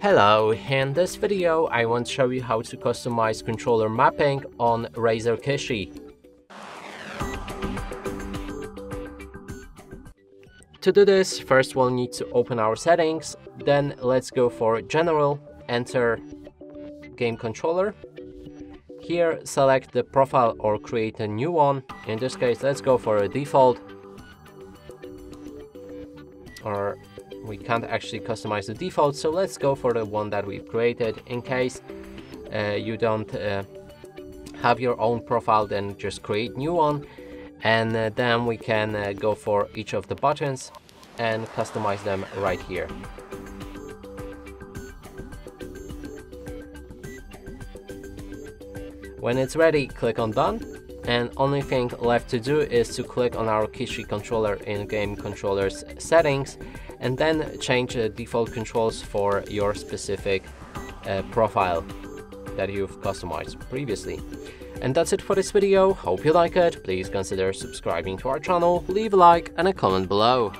Hello, in this video I want to show you how to customize controller mapping on Razer Kishi. To do this, first we'll need to open our settings, then let's go for General, enter Game Controller. Here select the profile or create a new one, in this case let's go for a default or we can't actually customize the default so let's go for the one that we've created. In case uh, you don't uh, have your own profile then just create new one. And uh, then we can uh, go for each of the buttons and customize them right here. When it's ready click on done and only thing left to do is to click on our Kishi controller in game controllers settings and then change the default controls for your specific uh, profile that you've customized previously. And that's it for this video, hope you like it, please consider subscribing to our channel, leave a like and a comment below.